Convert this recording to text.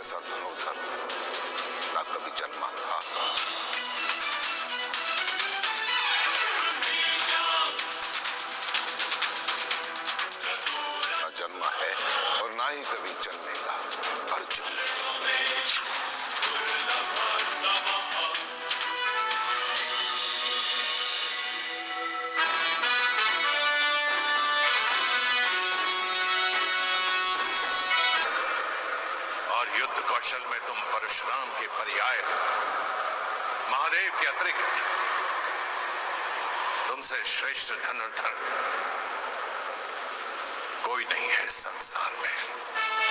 जैसा धनोधन ना कभी जन्मा था। ना जन्मा है और ना ही कभी युद्ध कौशल में तुम परशुराम के पर्याय महादेव के अतिरिक्त तुमसे श्रेष्ठ धनुर्धर कोई नहीं है संसार में।